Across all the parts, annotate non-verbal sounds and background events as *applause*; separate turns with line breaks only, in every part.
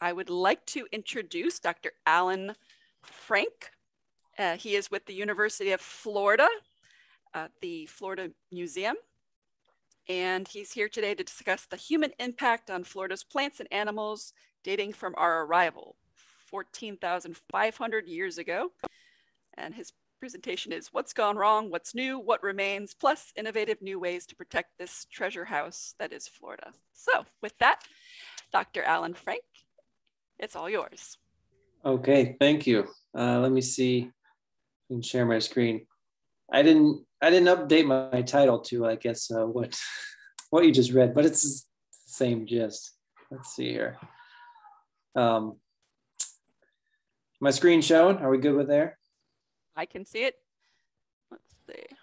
I would like to introduce Dr. Alan Franck. Uh, he is with the University of Florida, uh, the Florida Museum. And he's here today to discuss the human impact on Florida's plants and animals dating from our arrival 14,500 years ago. And his presentation is What's Gone Wrong, What's New, What Remains, plus innovative new ways to protect this treasure house that is Florida. So, with that, Dr. Alan Franck, it's all yours.
Okay, thank you. Uh, let me see and share my screen. I didn't I didn't update my, my title to I guess uh, what *laughs* what you just read, but it's the same gist. Let's see here. Um, my screen shown. Are we good with there?
I can see it. Let's see.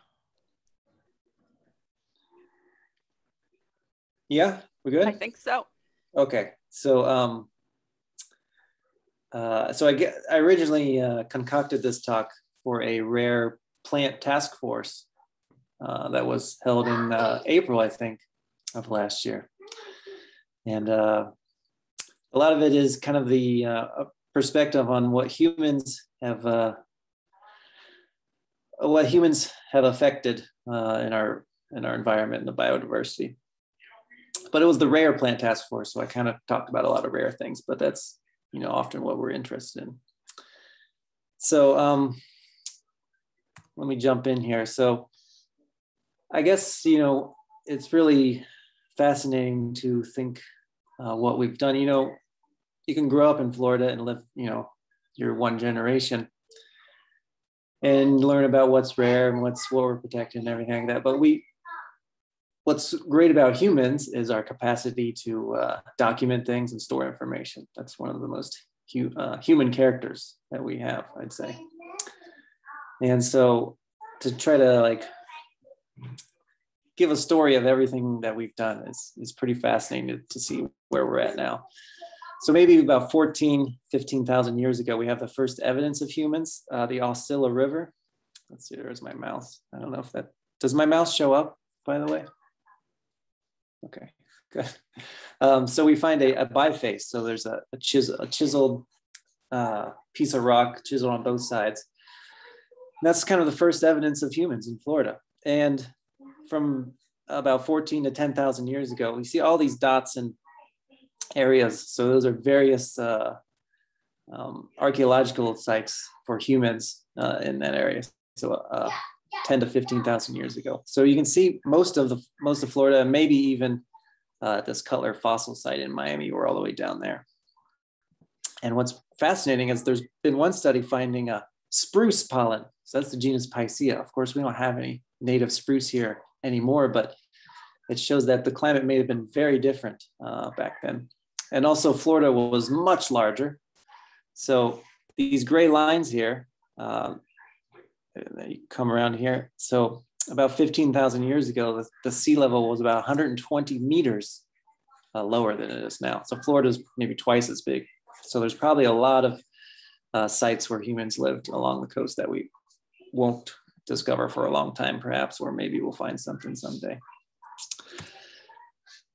Yeah, we're good?
I think so.
Okay, so um, uh, so I get I originally uh, concocted this talk for a rare plant task force uh, that was held in uh, April, I think, of last year, and uh, a lot of it is kind of the perspective on what humans have what humans have affected in our in our environment and the biodiversity. But it was the rare plant task force, so I kind of talked about a lot of rare things, but that's you know often what we're interested in. So um, let me jump in here. So I guess you know it's really fascinating to think uh, what we've done. You know, you can grow up in Florida and live, you know, your one generation, and learn about what's rare and what's what we're protecting and everything like that. But we, what's great about humans is our capacity to uh, document things and store information. That's one of the most hu- uh, human characters that we have, I'd say. And so to try to like give a story of everything that we've done is, is pretty fascinating to, to see where we're at now. So maybe about 14, 15,000 years ago, we have the first evidence of humans, uh, the Aucilla River. Let's see, there's my mouse. I don't know if that, does my mouse show up, by the way? Okay, *laughs* good. Um, so we find a, a biface. So there's a, a, chis a chiseled uh, piece of rock chiseled on both sides. And that's kind of the first evidence of humans in Florida. And from about 14 to 10,000 years ago, we see all these dots and areas. So those are various uh, um, archaeological sites for humans uh, in that area. So uh, 10 to 15,000 years ago. So you can see most of the most of Florida, maybe even uh, this Cutler fossil site in Miami. We're all the way down there. And what's fascinating is there's been one study finding a spruce pollen. So that's the genus Picea. Of course, we don't have any native spruce here anymore, but it shows that the climate may have been very different uh, back then. And also Florida was much larger. So these gray lines here, um, you come around here. So about 15,000 years ago, the, the, sea level was about 120 meters uh, lower than it is now. So Florida is maybe twice as big. So there's probably a lot of uh, sites where humans lived along the coast that we won't discover for a long time, perhaps, or maybe we'll find something someday.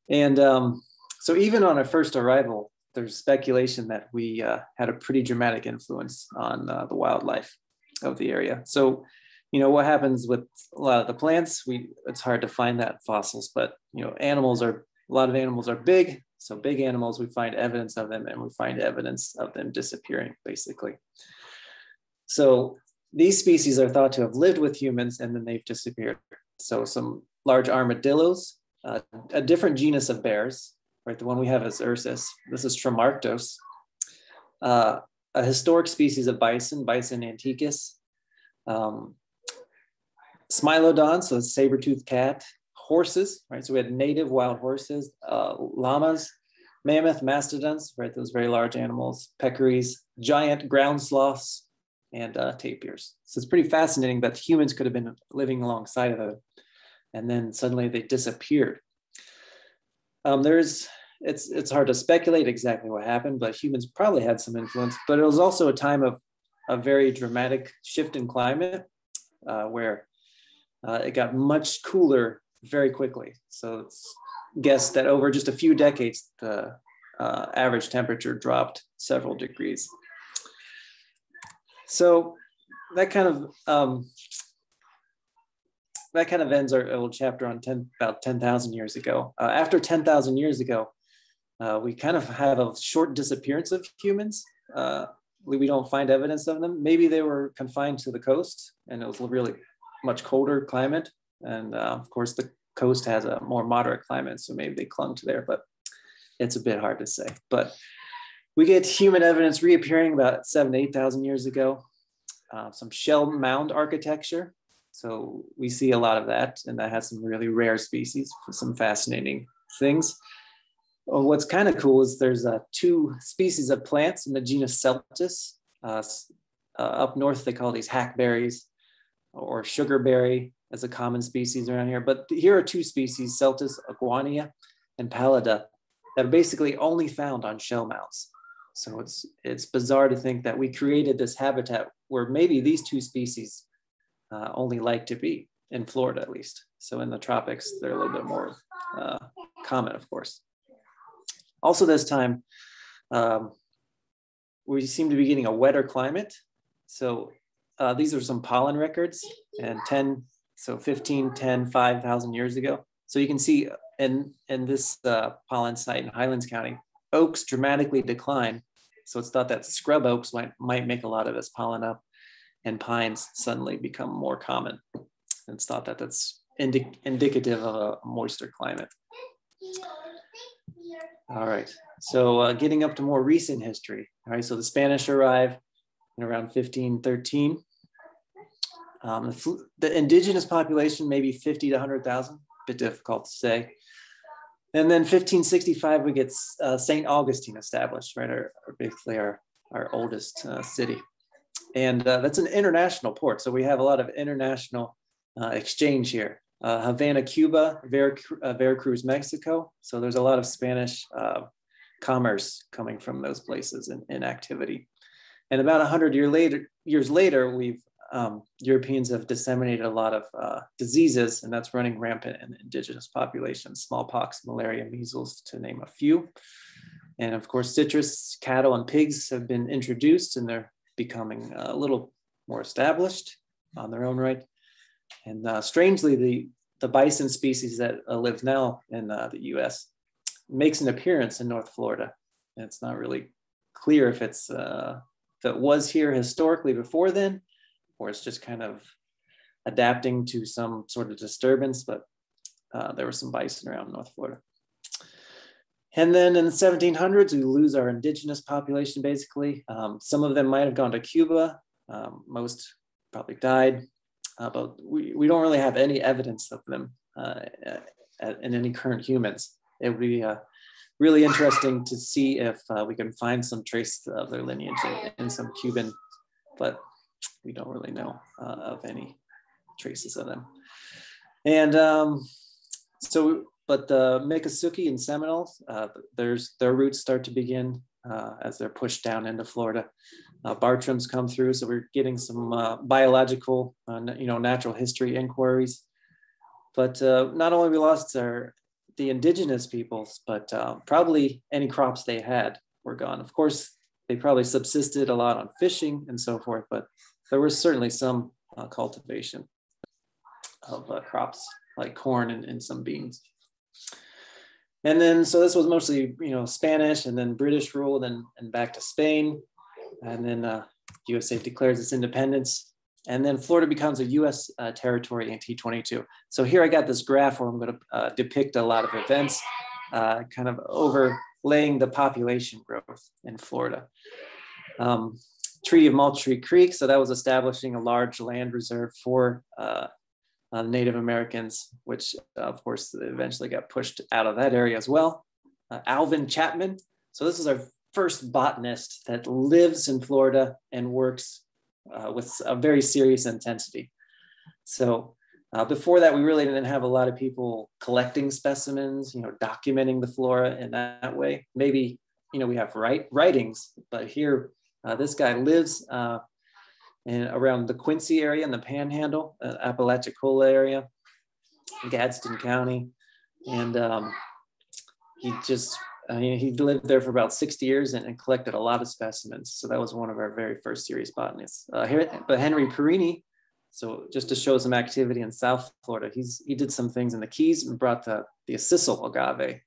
And um, so even on our first arrival, there's speculation that we uh, had a pretty dramatic influence on uh, the wildlife of the area. So, you know, what happens with a lot of the plants, we it's hard to find that fossils, but you know, animals are a lot of animals are big. So big animals, we find evidence of them and we find evidence of them disappearing, basically. So these species are thought to have lived with humans and then they've disappeared. So some large armadillos, uh, a different genus of bears, right? The one we have is Ursus. This is Tremarctos, uh, a historic species of bison, Bison antiquus. Um, Smilodon, so saber-toothed cat, horses, right? So we had native wild horses, uh, llamas, mammoth, mastodons, right? Those very large animals, peccaries, giant ground sloths, and uh, tapirs. So it's pretty fascinating that humans could have been living alongside of them. and then suddenly they disappeared. Um, there's it's it's hard to speculate exactly what happened, but humans probably had some influence. But it was also a time of a very dramatic shift in climate, uh, where uh, it got much cooler very quickly. So it's guessed that over just a few decades, the uh, average temperature dropped several degrees. So that kind of um, that kind of ends our little chapter on 10, about 10,000 years ago. Uh, after 10,000 years ago, uh, we kind of have a short disappearance of humans. Uh, we, don't find evidence of them. Maybe they were confined to the coast and it was a really much colder climate. And uh, of course, the coast has a more moderate climate, so maybe they clung to there, but it's a bit hard to say. But we get human evidence reappearing about seven, 8,000 years ago. Uh, some shell mound architecture. So we see a lot of that, and that has some really rare species, some fascinating things. Well, what's kind of cool is there's uh, two species of plants in the genus Celtis. Uh, uh, up north, they call these hackberries or sugarberry as a common species around here. But here are two species, Celtis iguanaea and pallida, that are basically only found on shell mounds. So it's, it's bizarre to think that we created this habitat where maybe these two species uh, only like to be in Florida, at least. So in the tropics, they're a little bit more uh, common, of course. Also this time, um, we seem to be getting a wetter climate. So uh, these are some pollen records and 10, so 15, 10, 5,000 years ago. So you can see in, in this uh, pollen site in Highlands County, oaks dramatically decline. So it's thought that scrub oaks might, might make a lot of this pollen up and pines suddenly become more common. It's thought that that's indi indicative of a moister climate. All right, so uh, getting up to more recent history. All right, so the Spanish arrive in around 1513. Um, the, the, indigenous population, maybe 50 to 100,000, bit difficult to say. And then 1565, we get uh, St. Augustine established, right? Our, our, basically our, our oldest uh, city. And uh, that's an international port. So we have a lot of international uh, exchange here. Uh, Havana, Cuba, Veracruz, uh, Veracruz, Mexico. So there's a lot of Spanish commerce coming from those places in, in activity. And about 100 year later, years later, we've um, Europeans have disseminated a lot of uh, diseases, and that's running rampant in indigenous populations, smallpox, malaria, measles, to name a few. And of course, citrus, cattle, and pigs have been introduced, and they're becoming a little more established on their own right. And uh, strangely, the, the bison species that uh, live now in uh, the US makes an appearance in North Florida. And it's not really clear if it's uh, if it was here historically before then, or it's just kind of adapting to some sort of disturbance, but uh, there was some bison around North Florida. And then in the 1700s, we lose our indigenous population basically. Um, some of them might have gone to Cuba. Um, most probably died, uh, but we, we don't really have any evidence of them uh, in any current humans. It would be uh, really interesting to see if uh, we can find some trace of their lineage in, some Cuban, but we don't really know uh, of any traces of them. And um, so, but the Miccosukee and Seminoles, uh, there's their roots start to begin as they're pushed down into Florida. Uh, Bartrams come through, so we're getting some uh, biological, uh, you know, natural history inquiries. But uh, not only we lost our the indigenous peoples, but probably any crops they had were gone. Of course, they probably subsisted a lot on fishing and so forth, but there was certainly some uh, cultivation of uh, crops like corn and, and some beans. And then, so this was mostly, you know, Spanish and then British rule, and then and back to Spain. And then uh, USA declares its independence. And then Florida becomes a US uh, territory in T22. So here I got this graph where I'm going to uh, depict a lot of events, uh, kind of overlaying the population growth in Florida. Um, Treaty of Moultrie Creek. So that was establishing a large land reserve for uh, uh, Native Americans, which of course eventually got pushed out of that area as well. Alvan Chapman. So this is our first botanist that lives in Florida and works uh, with a very serious intensity. So uh, before that, we really didn't have a lot of people collecting specimens, you know, documenting the flora in that way. Maybe, you know, we have write, writings, but here uh, this guy lives uh, in, around the Quincy area in the Panhandle, uh, Apalachicola area, Gadsden County, and um, he just uh, he lived there for about 60 years and, and, collected a lot of specimens. So that was one of our very first serious botanists. Uh, here, but Henry Perrine, so just to show some activity in South Florida, he's he did some things in the Keys and brought the the sisal agave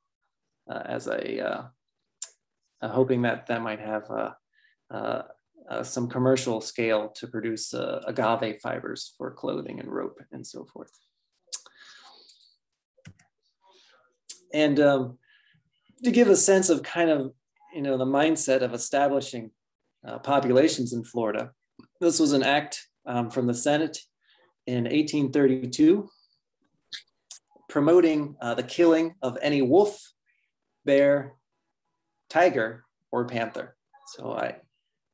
uh, as a uh, uh, hoping that that might have uh, some commercial scale to produce agave fibers for clothing and rope and so forth. And um, to give a sense of kind of, you know, the mindset of establishing uh, populations in Florida. This was an act um, from the Senate in 1832 promoting uh, the killing of any wolf, bear, tiger, or panther. So I, am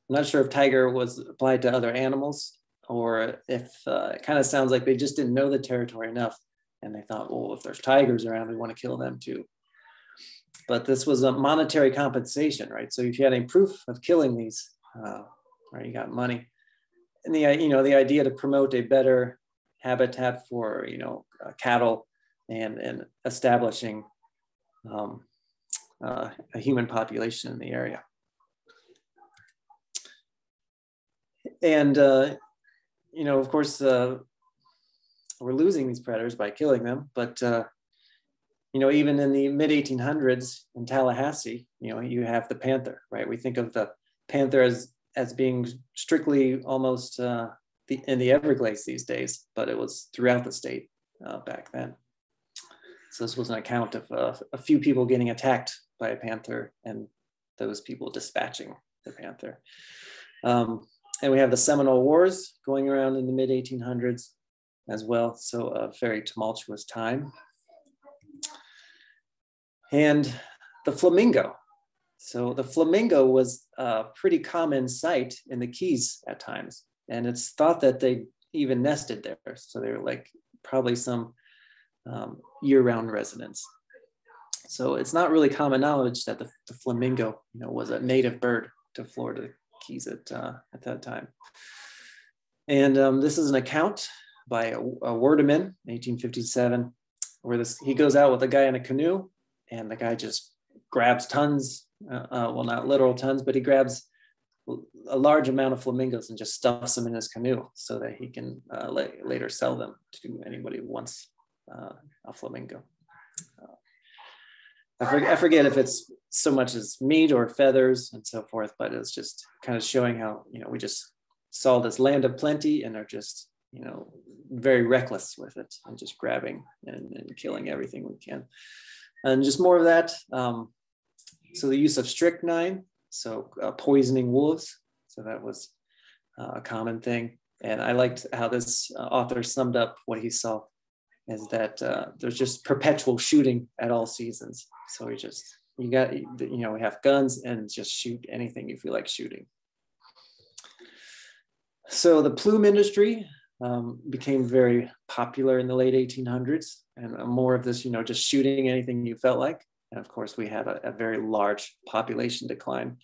not sure if tiger was applied to other animals or if uh, it kind of sounds like they just didn't know the territory enough and they thought, well, if there's tigers around, we want to kill them too but this was a monetary compensation, right? So if you had any proof of killing these, uh, right, you got money. And the you know the idea to promote a better habitat for you know uh, cattle and and establishing um, uh, a human population in the area. And uh, you know, of course, uh, we're losing these predators by killing them, but uh, you know, even in the mid 1800s in Tallahassee, you know, you have the panther, right? We think of the panther as as being strictly almost uh, the, in the Everglades these days, but it was throughout the state uh, back then. So this was an account of uh, a few people getting attacked by a panther and those people dispatching the panther. Um, and we have the Seminole Wars going around in the mid 1800s as well. So a very tumultuous time and the flamingo. So the flamingo was a pretty common sight in the Keys at times. And it's thought that they even nested there. So they're like probably some um, year-round residents. So it's not really common knowledge that the, the, flamingo, you know, was a native bird to Florida Keys at, uh, at that time. And um, this is an account by a, a Würdemann, 1857, where this he goes out with a guy in a canoe and the guy just grabs tons, uh, uh, well, not literal tons, but he grabs a large amount of flamingos and just stuffs them in his canoe so that he can uh, la later sell them to anybody who wants uh, a flamingo. Uh, I, forget, I forget if it's so much as meat or feathers and so forth, but it's just kind of showing how, you know, we just saw this land of plenty and are just, you know, very reckless with it and just grabbing and, and killing everything we can and just more of that. Um, so the use of strychnine, so uh, poisoning wolves. So that was uh, a common thing. And I liked how this uh, author summed up what he saw is that uh, there's just perpetual shooting at all seasons. So we just, you got, you know, we have guns and just shoot anything you feel like shooting. So the plume industry um, became very popular in the late 1800s and more of this, you know, just shooting anything you felt like. And of course, we had a, a very large population decline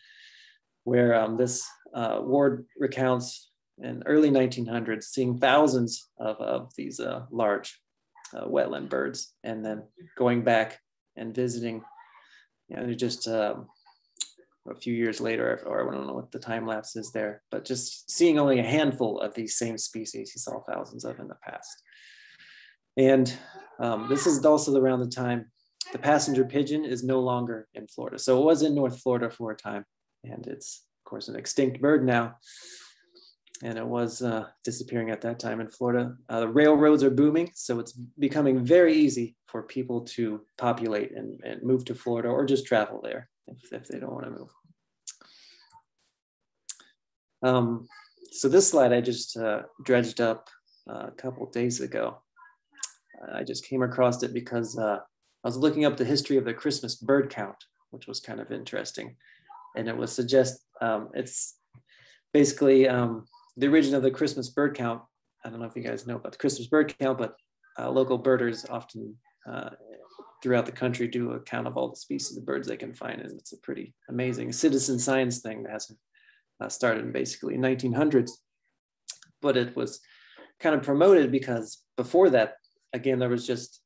where um, this uh, ward recounts in early 1900s seeing thousands of, of these uh, large uh, wetland birds and then going back and visiting, you know, just um, a few years later, or I don't know what the time lapse is there, but just seeing only a handful of these same species he saw thousands of in the past. And um, this is also around the time the passenger pigeon is no longer in Florida. So it was in North Florida for a time, and it's, of course, an extinct bird now. And it was uh, disappearing at that time in Florida. Uh, the railroads are booming, so it's becoming very easy for people to populate and, and move to Florida or just travel there if, if they don't want to move. Um, so this slide I just uh, dredged up uh, a couple days ago. I just came across it because uh, I was looking up the history of the Christmas bird count, which was kind of interesting. And it was suggest um, it's basically um, the origin of the Christmas bird count. I don't know if you guys know about the Christmas bird count, but uh, local birders often uh, throughout the country do a count of all the species of birds they can find. And it's a pretty amazing citizen science thing that has uh, started in basically 1900s. But it was kind of promoted because before that, again, there was just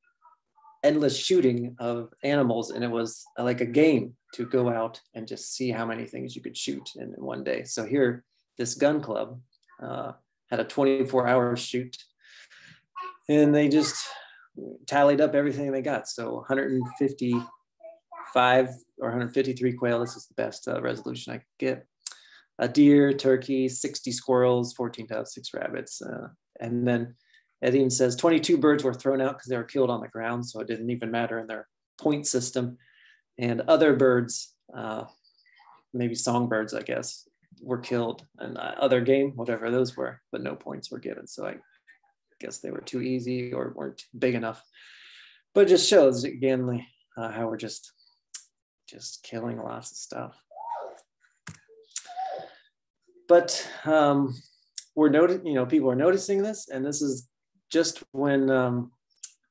endless shooting of animals and it was like a game to go out and just see how many things you could shoot in, in one day. So here, this gun club uh, had a 24 hour shoot and they just tallied up everything they got. So 155 or 153 quail, this is the best uh, resolution I could get. A deer, turkey, 60 squirrels, 14 doves, six rabbits. Uh, and then it even says 22 birds were thrown out because they were killed on the ground. So it didn't even matter in their point system. And other birds, uh, maybe songbirds, I guess, were killed and uh, other game, whatever those were, but no points were given. So I guess they were too easy or weren't big enough. But it just shows again uh, how we're just just killing lots of stuff. But um, we're noting, you know, people are noticing this, and this is just when um,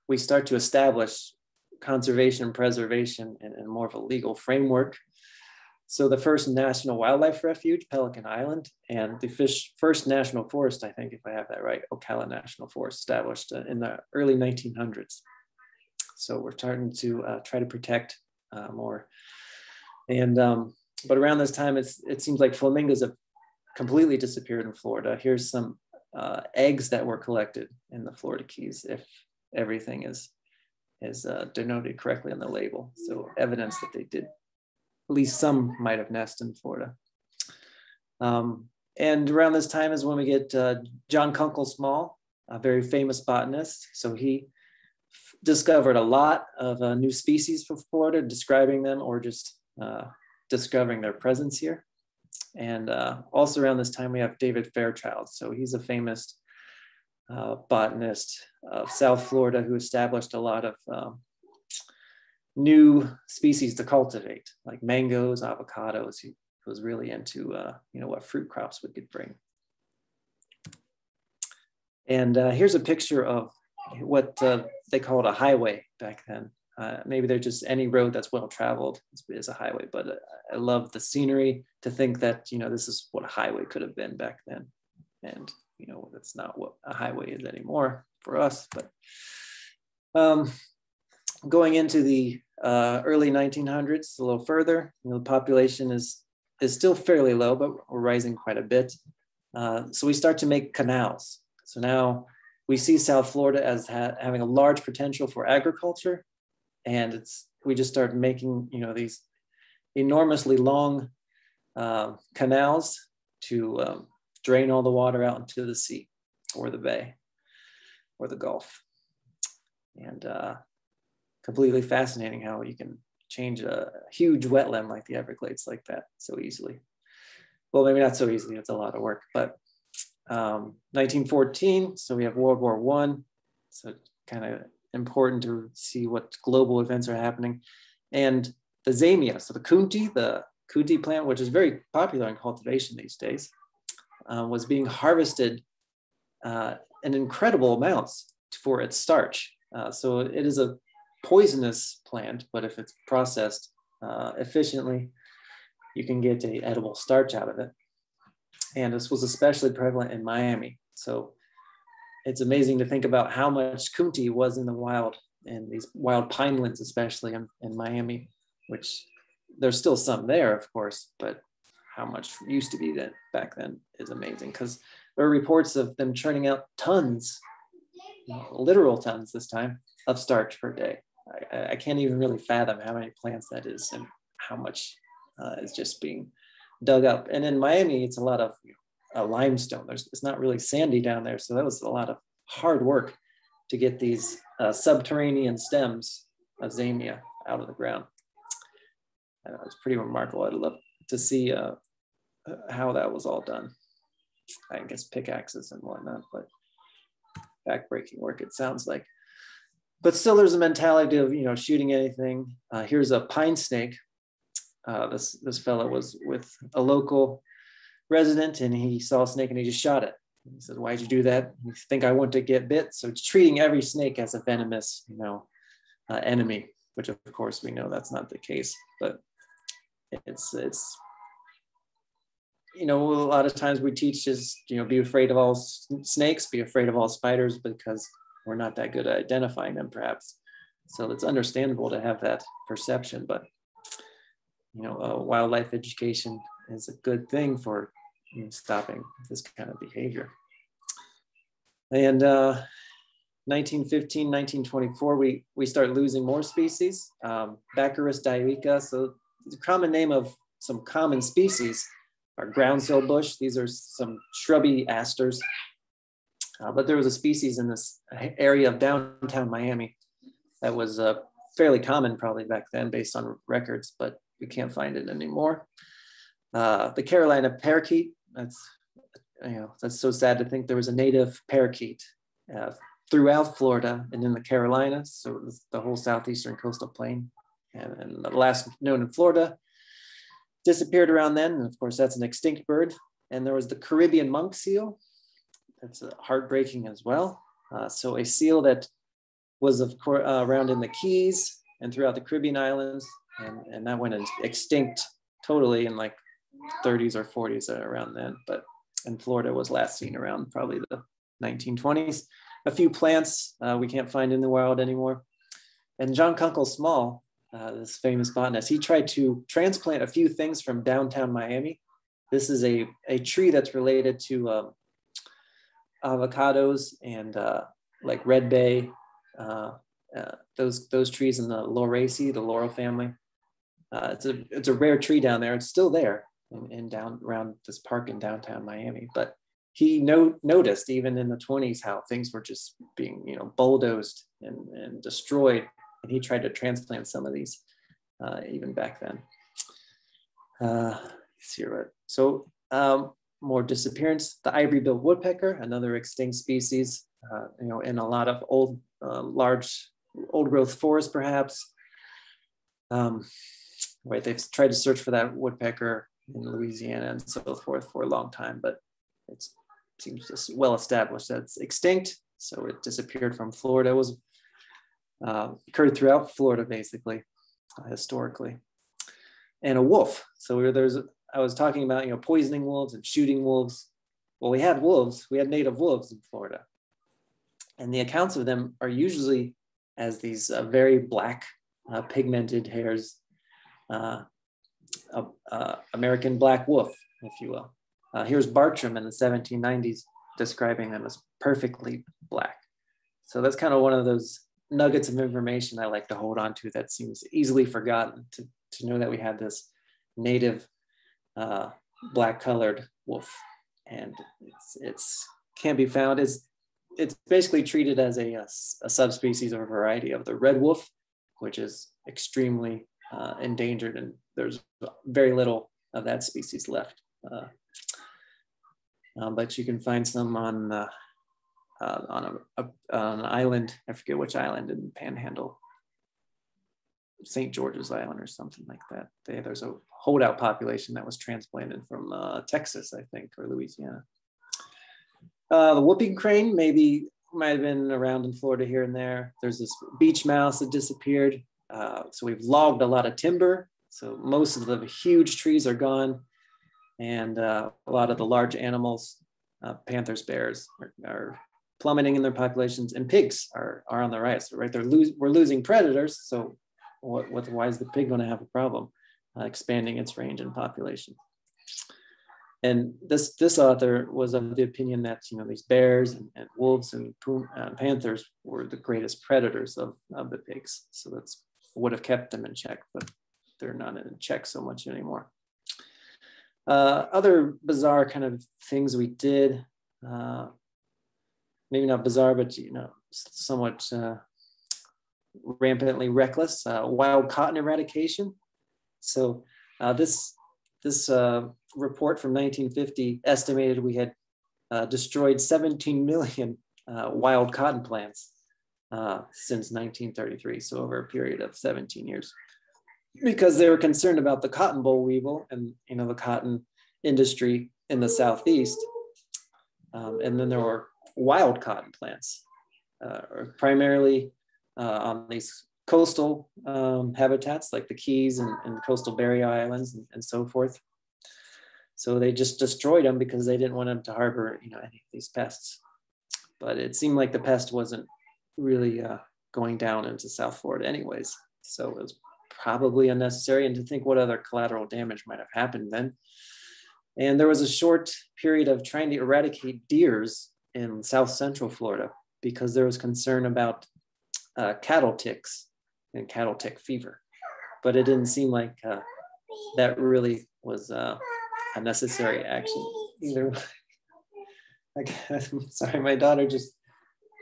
we start to establish conservation and preservation in, in more of a legal framework so the first national wildlife refuge, Pelican Island, and the fish first national forest, I think, if I have that right, Ocala National Forest, established uh, in the early 1900s. So we're starting to uh, try to protect uh, more. And um, but around this time, it's it seems like flamingos have completely disappeared in Florida. Here's some uh, eggs that were collected in the Florida Keys, if everything is is uh, denoted correctly on the label. So evidence that they did at least some might have nested in Florida. Um, and around this time is when we get uh, John Kunkel Small, a very famous botanist. So he discovered a lot of uh, new species for Florida, describing them or just uh, discovering their presence here. And uh, also around this time, we have David Fairchild. So he's a famous uh, botanist of South Florida who established a lot of um, new species to cultivate, like mangoes, avocados. He was really into, uh, you know, what fruit crops we could bring. And uh, here's a picture of what uh, they called a highway back then. Uh, maybe they're just any road that's well traveled is a highway, but uh, I love the scenery to think that, you know, this is what a highway could have been back then. And, you know, that's not what a highway is anymore for us, but um, going into the uh, early 1900s, a little further, you know, the population is is still fairly low, but we're rising quite a bit. Uh, so we start to make canals. So now we see South Florida as ha having a large potential for agriculture, and it's we just start making you know these enormously long uh, canals to um, drain all the water out into the sea or the bay or the Gulf. And uh, completely fascinating how you can change a huge wetland like the Everglades like that so easily. Well, maybe not so easily, it's a lot of work, but um, 1914, so we have World War One, so kind of important to see what global events are happening. And the Zamia, so the Coontie, the Coontie plant, which is very popular in cultivation these days, uh, was being harvested uh, in incredible amounts for its starch. Uh, so it is a poisonous plant, but if it's processed uh, efficiently, you can get a edible starch out of it. And this was especially prevalent in Miami. So it's amazing to think about how much Coontie was in the wild and these wild pinelands, especially in, in Miami, which there's still some there, of course, but how much used to be that back then is amazing because there are reports of them churning out tons, literal tons this time, of starch per day. I, I, can't even really fathom how many plants that is and how much uh, is just being dug up. And in Miami, it's a lot of uh, limestone. There's, it's not really sandy down there. So that was a lot of hard work to get these uh, subterranean stems of Zamia out of the ground. It was pretty remarkable. I'd love to see uh, uh, how that was all done. I guess pickaxes and whatnot, but backbreaking work, it sounds like but still there's a mentality of you know shooting anything. Uh, here's a pine snake. Uh, this this fellow was with a local resident and he saw a snake and he just shot it. He said why'd you do that? You think i want to get bit? So treating every snake as a venomous you know uh, enemy which of course we know that's not the case but it's it's you know a lot of times we teach just you know be afraid of all snakes be afraid of all spiders because we're not that good at identifying them perhaps. So it's understandable to have that perception, but you know, uh, wildlife education is a good thing for you know, stopping this kind of behavior. And uh, 1915, 1924, we, we start losing more species. Um, Baccharis dioica, so the common name of some common species are groundsel bush. These are some shrubby asters. Uh, but there was a species in this area of downtown Miami that was uh, fairly common probably back then based on records, but we can't find it anymore. Uh, the Carolina parakeet, that's, you know, that's so sad to think there was a native parakeet uh, throughout Florida and in the Carolinas, so the whole southeastern coastal plain. And, and the last known in Florida disappeared around then. And of course, that's an extinct bird. And there was the Caribbean monk seal. That's uh, heartbreaking as well. Uh, so a seal that was of course uh, around in the Keys and throughout the Caribbean islands, and, and that went extinct totally in like 30s or 40s around then. But in Florida was last seen around probably the 1920s. A few plants uh, we can't find in the wild anymore. And John Kunkel Small uh, this famous botanist, he tried to transplant a few things from downtown Miami. This is a, a tree that's related to um, avocados and uh, like red bay, uh, uh those those trees in the Lauraceae, the laurel family. Uh, it's a it's a rare tree down there. It's still there in, in down around this park in downtown Miami. But he no, noticed even in the 20s how things were just being you know bulldozed and, and destroyed and he tried to transplant some of these uh, even back then. Uh, see what, so um, more disappearance, the ivory-billed woodpecker, another extinct species, uh, you know, in a lot of old, uh, large, old growth forests perhaps. Um, right, they've tried to search for that woodpecker in Louisiana and so forth for a long time, but it seems well established that it's extinct. So it disappeared from Florida. It was uh, occurred throughout Florida, basically, uh, historically. And a wolf. So there's, I was talking about, you know, poisoning wolves and shooting wolves. Well, we had wolves, we had native wolves in Florida. And the accounts of them are usually as these uh, very black, uh, pigmented hairs, uh, American black wolf, if you will. Uh, here's Bartram in the 1790s describing them as perfectly black. So that's kind of one of those nuggets of information I like to hold on to that seems easily forgotten to, to know that we had this native uh, black colored wolf and it's, it's can be found as it's basically treated as a, a, a, subspecies or a variety of the red wolf, which is extremely uh, endangered and there's very little of that species left. Uh, um, but you can find some on uh, uh, on a, a, an island. I forget which island in Panhandle, St. George's Island or something like that. They, there's a holdout population that was transplanted from uh, Texas, I think, or Louisiana. Uh, the whooping crane maybe might have been around in Florida here and there. There's this beach mouse that disappeared. Uh, so we've logged a lot of timber. So most of the huge trees are gone. And uh, a lot of the large animals, uh, panthers, bears, are, are plummeting in their populations, and pigs are, are on the rise, right? They're lose, we're losing predators, so what, what, why is the pig going to have a problem uh, expanding its range and population? And this this author was of the opinion that you know these bears and, and wolves and uh, panthers were the greatest predators of, of the pigs, so that's would have kept them in check, but they're not in check so much anymore. Uh, other bizarre kind of things we did. Uh, maybe not bizarre, but you know, somewhat uh, rampantly reckless. Uh, wild cotton eradication. So uh, this this uh, report from 1950 estimated we had uh, destroyed 17 million uh, wild cotton plants since 1933. So over a period of 17 years, because they were concerned about the cotton boll weevil and you know the cotton industry in the southeast. Um, and then there were wild cotton plants, primarily on these coastal um, habitats like the Keys and, and coastal Barrier Islands and, and, so forth. So they just destroyed them because they didn't want them to harbor, you know, any of these pests. But it seemed like the pest wasn't really uh, going down into South Florida anyways. So it was probably unnecessary, and to think what other collateral damage might have happened then. And there was a short period of trying to eradicate deers in South Central Florida because there was concern about uh, cattle ticks and cattle tick fever. But it didn't seem like uh, that really was uh, a necessary action either. *laughs* I guess, sorry, my daughter just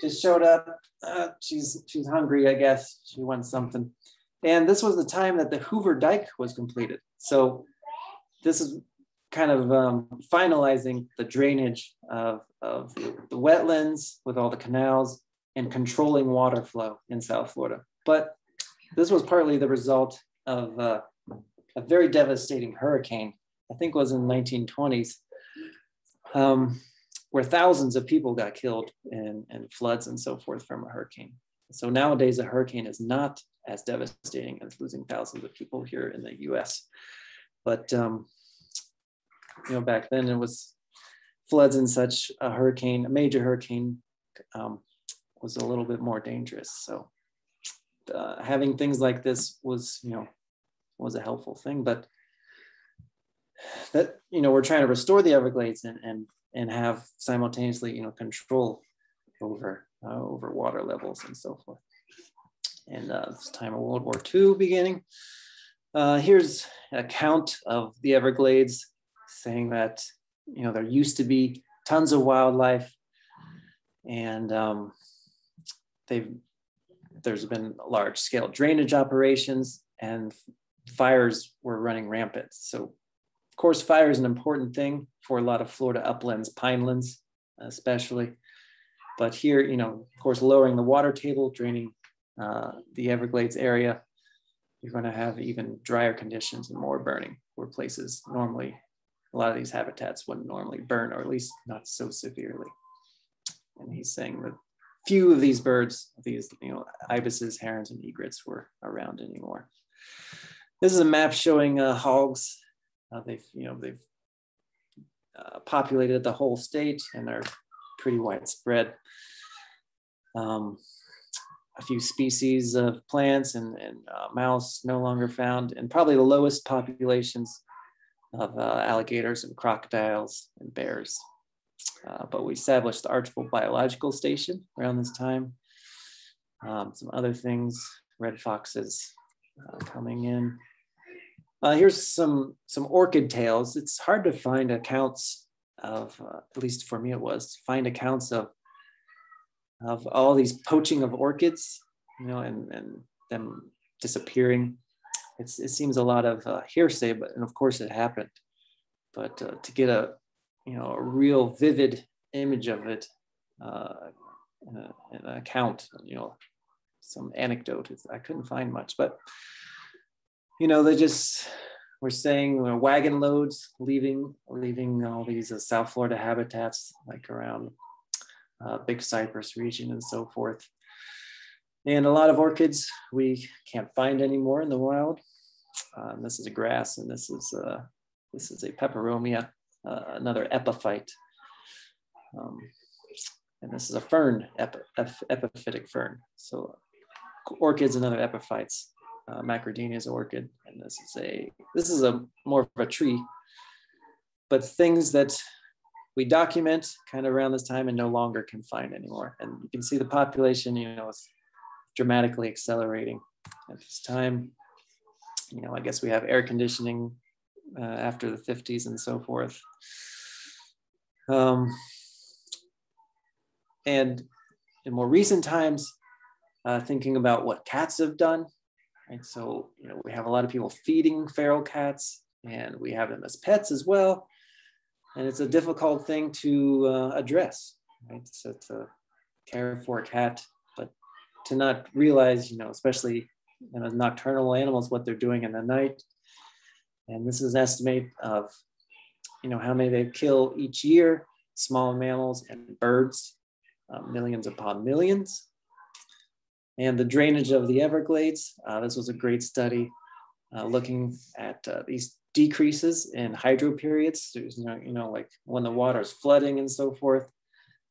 just showed up. Uh, she's she's hungry, I guess. She wants something. And this was the time that the Hoover Dike was completed. So this is kind of um, finalizing the drainage of, of the wetlands with all the canals and controlling water flow in South Florida. But this was partly the result of uh, a very devastating hurricane, I think was in the 1920s, um, where thousands of people got killed in, in floods and so forth from a hurricane. So nowadays, a hurricane is not as devastating as losing thousands of people here in the US. But um, you know, back then it was floods and such. A hurricane, a major hurricane, um, was a little bit more dangerous. So uh, having things like this was, you know, was a helpful thing. But that you know, we're trying to restore the Everglades and and and have simultaneously, you know, control over uh, over water levels and so forth. And uh, this time of World War II beginning. Uh, here's a count of the Everglades saying that you know there used to be tons of wildlife and um, they've there's been large scale drainage operations and fires were running rampant so of course fire is an important thing for a lot of florida uplands pinelands especially but here you know of course lowering the water table draining uh, the everglades area you're going to have even drier conditions and more burning where places normally a lot of these habitats wouldn't normally burn, or at least not so severely. And he's saying that few of these birds, these you know ibises, herons, and egrets were around anymore. This is a map showing uh, hogs. Uh, they've you know they've uh, populated the whole state and are pretty widespread. Um, a few species of plants and, and uh, mouse no longer found, and probably the lowest populations of uh, alligators and crocodiles and bears. Uh, but we established the Archbold Biological Station around this time. Um, some other things, red foxes uh, coming in. Uh, here's some, some orchid tales. It's hard to find accounts of, uh, at least for me it was, find accounts of, of all these poaching of orchids, you know, and, and them disappearing it's, it seems a lot of uh, hearsay, but and of course it happened. But uh, to get a you know a real vivid image of it, uh, an account, you know, some anecdote, I couldn't find much. But you know, they just were saying uh, wagon loads leaving leaving all these uh, South Florida habitats like around uh, Big Cypress region and so forth. And a lot of orchids we can't find anymore in the wild. Uh, this is a grass, and this is uh, this is a peperomia, uh, another epiphyte. Um, and this is a fern, epi, epiphytic fern. So orchids and other epiphytes. Uh, Macradenia is orchid, and this is a this is a more of a tree. But things that we document kind of around this time and no longer can find anymore. And you can see the population, you know, is dramatically accelerating at this time you know, I guess we have air conditioning uh, after the 50s and so forth. Um, and in more recent times, uh, thinking about what cats have done, right? So, you know, we have a lot of people feeding feral cats and we have them as pets as well. And it's a difficult thing to uh, address, right? So to care for a cat, but to not realize, you know, especially you know, nocturnal animals, what they're doing in the night. And this is an estimate of, you know, how many they kill each year, small mammals and birds, uh, millions upon millions. And the drainage of the Everglades, uh, this was a great study uh, looking at uh, these decreases in hydro periods, you know, you know, like when the water is flooding and so forth,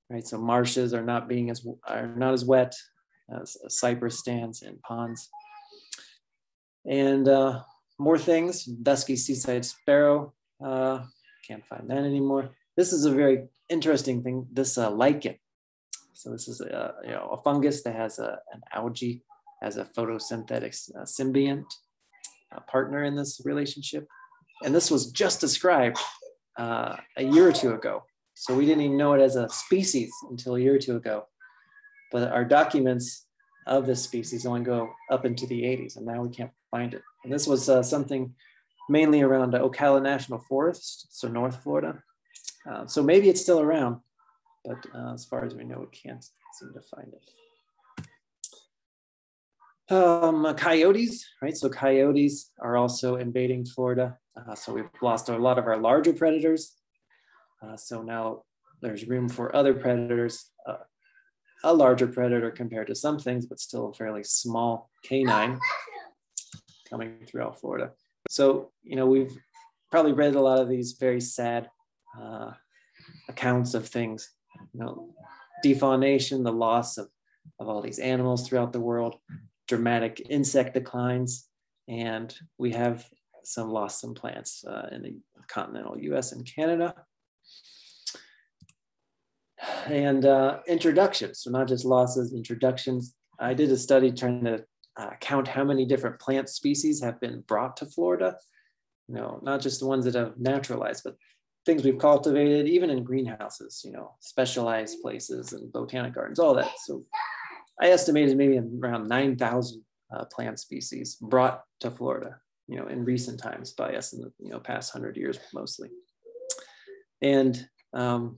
right? So marshes are not being as, are not as wet as cypress stands and ponds. And uh, more things, dusky seaside sparrow, uh, can't find that anymore. This is a very interesting thing, this uh, lichen. So this is a, you know, a fungus that has a, an algae as a photosynthetic uh, symbiont partner in this relationship. And this was just described uh, a year or two ago. So we didn't even know it as a species until a year or two ago. But our documents of this species only go up into the 80s, and now we can't find it. And this was uh, something mainly around uh, Ocala National Forest, so North Florida. Uh, so maybe it's still around, but uh, as far as we know, we can't seem to find it. Um, coyotes, right? So coyotes are also invading Florida. Uh, so we've lost a lot of our larger predators. Uh, so now there's room for other predators, uh, a larger predator compared to some things, but still a fairly small canine coming throughout Florida. So, you know, we've probably read a lot of these very sad uh, accounts of things, you know, defaunation, the loss of, of all these animals throughout the world dramatic insect declines, and we have some lost some plants uh, in the continental US and Canada. And uh, introductions, so not just losses, introductions. I did a study trying to uh, count how many different plant species have been brought to Florida. You know, not just the ones that have naturalized, but things we've cultivated, even in greenhouses, you know, specialized places and botanic gardens, all that. So I estimated maybe around 9,000 uh, plant species brought to Florida, you know, in recent times by us in the you know past hundred years mostly, and um,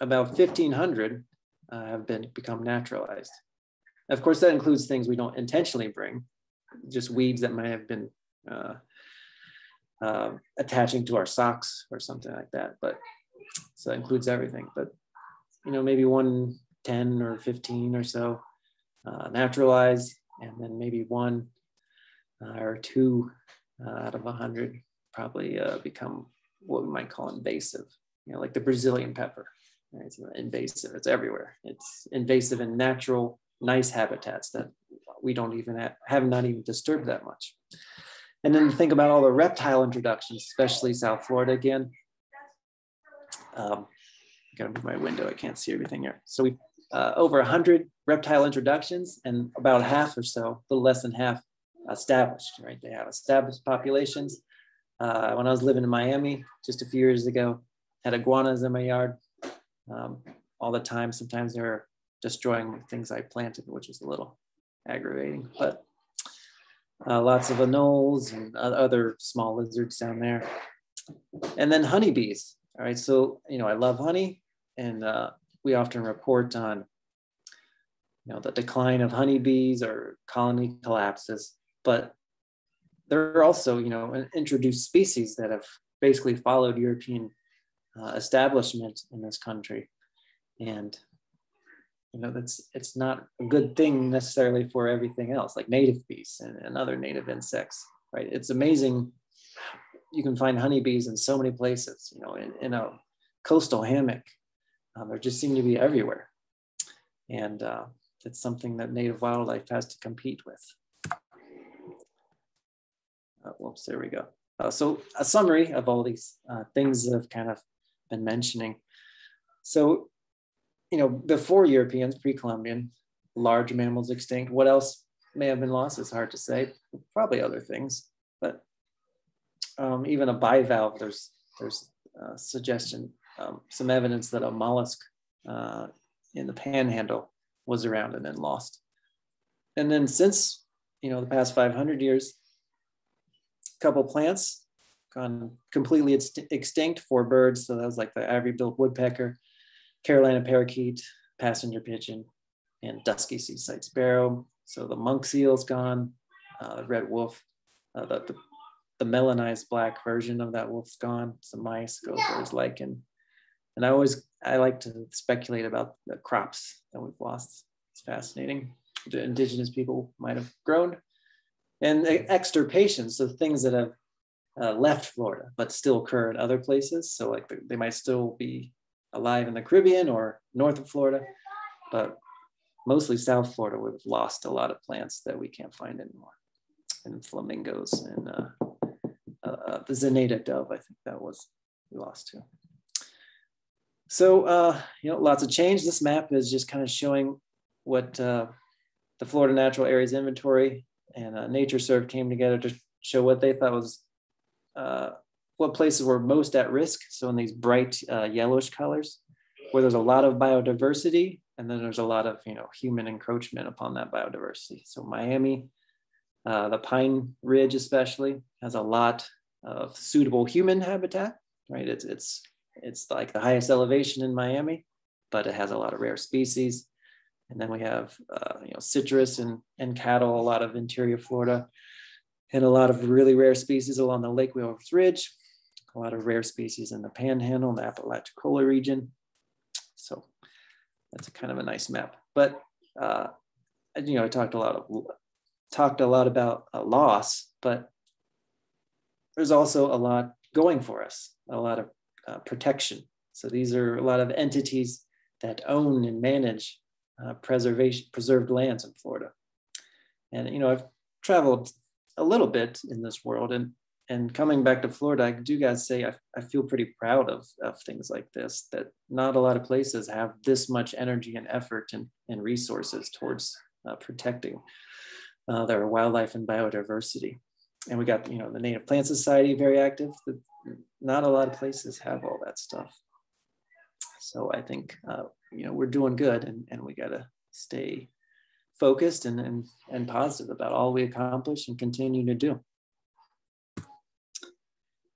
about 1,500 uh, have been become naturalized. Of course, that includes things we don't intentionally bring, just weeds that might have been uh, uh, attaching to our socks or something like that. But so that includes everything. But you know, maybe one 10 or 15 or so uh, naturalized, and then maybe one uh, or two uh, out of 100 probably uh, become what we might call invasive, you know, like the Brazilian pepper. Right? It's invasive, it's everywhere. It's invasive in natural, nice habitats that we don't even have, have not even disturbed that much. And then think about all the reptile introductions, especially South Florida again. Um, I gotta move my window, I can't see everything here. So we uh, over 100 reptile introductions and about half or so, a little less than half established, right? They have established populations. Uh, when I was living in Miami just a few years ago, had iguanas in my yard um, all the time. Sometimes they were destroying things I planted, which was a little aggravating, but uh, lots of anoles and other small lizards down there. And then honeybees. All right, so, you know, I love honey and uh, we often report on you know the decline of honeybees or colony collapses but there are also you know introduced species that have basically followed european uh, establishment in this country and you know that's it's not a good thing necessarily for everything else like native bees and, and other native insects right it's amazing you can find honeybees in so many places you know in, in a coastal hammock um, they just seem to be everywhere. And uh, it's something that native wildlife has to compete with. Uh, whoops, there we go. Uh, so a summary of all these uh, things that I've kind of been mentioning. So, you know, before Europeans, pre-Columbian, large mammals extinct. What else may have been lost? It's hard to say. Probably other things, but um, even a bivalve, there's there's a suggestion um, some evidence that a mollusk uh, in the panhandle was around and then lost. And then since, you know, the past 500 years, a couple plants gone completely extinct four birds. So that was like the ivory-billed woodpecker, Carolina parakeet, passenger pigeon, and dusky seaside sparrow. So the monk seal's gone, uh, the red wolf, uh, the, the, the, melanized black version of that wolf's gone. Some mice, gophers, lichen, and I always I like to speculate about the crops that we've lost. It's fascinating. The indigenous people might have grown, and extirpation, so things that have uh, left Florida but still occur in other places. So like they might still be alive in the Caribbean or north of Florida, but mostly South Florida, we've lost a lot of plants that we can't find anymore. and flamingos and uh, uh, uh, the Zenaida dove, I think that was we lost too. So, uh, you know, lots of change. This map is just kind of showing what uh, the Florida Natural Areas Inventory and uh, NatureServe came together to show what they thought was what places were most at risk. So in these bright uh, yellowish colors, where there's a lot of biodiversity, and then there's a lot of you know human encroachment upon that biodiversity. So Miami, uh, the Pine Ridge especially has a lot of suitable human habitat. Right, it's it's it's like the highest elevation in Miami, but it has a lot of rare species. And then we have uh, you know citrus and and cattle, a lot of interior Florida, and a lot of really rare species along the Lake Wales Ridge a lot of rare species in the Panhandle, the Apalachicola region. So that's a kind of a nice map. But uh, you know, I talked a lot of talked a lot about a loss, but there's also a lot going for us, a lot of uh, protection. So these are a lot of entities that own and manage uh, preservation preserved lands in Florida. And you know, I've traveled a little bit in this world, and and coming back to Florida, I do gotta say I, I feel pretty proud of, of things like this, that not a lot of places have this much energy and effort and, and resources towards uh, protecting uh, their wildlife and biodiversity. And we got, you know, the Native Plant Society very active. But not a lot of places have all that stuff. So I think, uh, you know, we're doing good and, and we gotta stay focused and, and, and positive about all we accomplish and continue to do.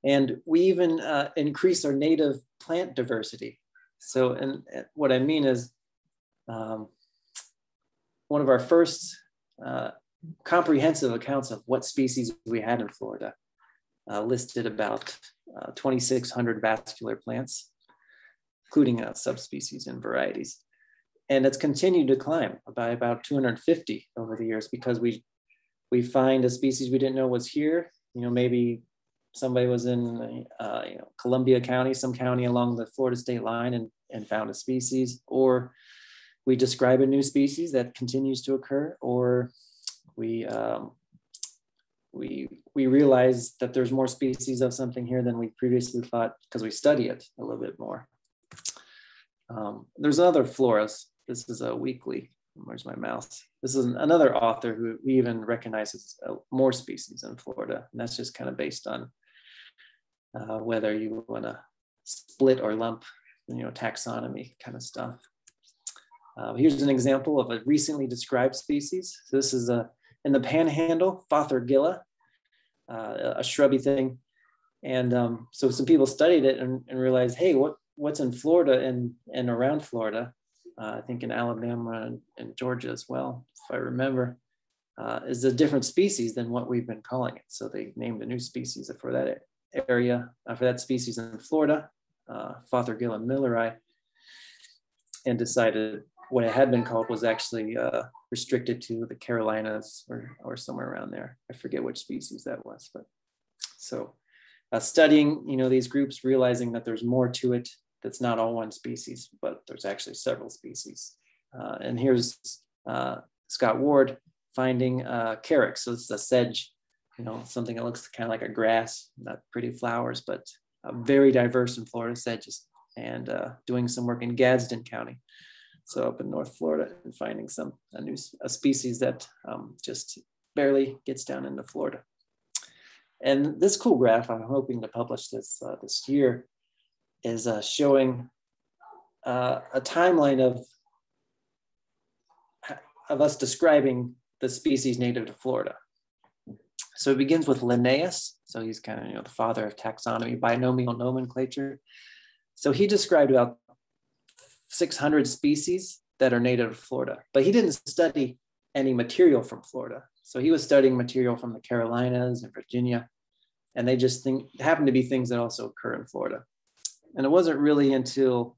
And we even uh, increase our native plant diversity. So, and what I mean is, um, one of our first uh, comprehensive accounts of what species we had in Florida uh, listed about uh, 2,600 vascular plants, including uh, subspecies and varieties. And it's continued to climb by about 250 over the years because we we find a species we didn't know was here. You know, maybe somebody was in uh, you know Columbia County, some county along the Florida state line, and and found a species, or we describe a new species that continues to occur, or we um, we we realize that there's more species of something here than we previously thought because we study it a little bit more. Um, there's other floras. This is a Weakley. Where's my mouse? This is another author who even recognizes uh, more species in Florida, and that's just kind of based on uh, whether you want to split or lump, you know, taxonomy kind of stuff. Uh, here's an example of a recently described species. So this is a in the panhandle, Fothergilla, uh, a shrubby thing. And um, so some people studied it and, and, realized, hey, what, what's in Florida and, and around Florida? Uh, I think in Alabama and, and, Georgia as well, if I remember, uh, is a different species than what we've been calling it. So they named a new species for that area uh, for that species in Florida, uh, Fothergilla milleri, and decided what it had been called was actually uh, restricted to the Carolinas or, or somewhere around there. I forget which species that was, but so uh, studying, you know, these groups, realizing that there's more to it. That's not all one species, but there's actually several species. Uh, and here's uh, Scott Ward finding uh, Carex, so it's a sedge you know, something that looks kind of like a grass, not pretty flowers, but very diverse in Florida sedges and uh, doing some work in Gadsden County. So up in North Florida and finding some, a new a species that um, just barely gets down into Florida. And this cool graph, I'm hoping to publish this uh, this year, is uh, showing uh, a timeline of, of us describing the species native to Florida. So it begins with Linnaeus. So he's kind of you know the father of taxonomy, binomial nomenclature. So he described about 600 species that are native to Florida, but he didn't study any material from Florida. So he was studying material from the Carolinas and Virginia, and they just think happen to be things that also occur in Florida. And it wasn't really until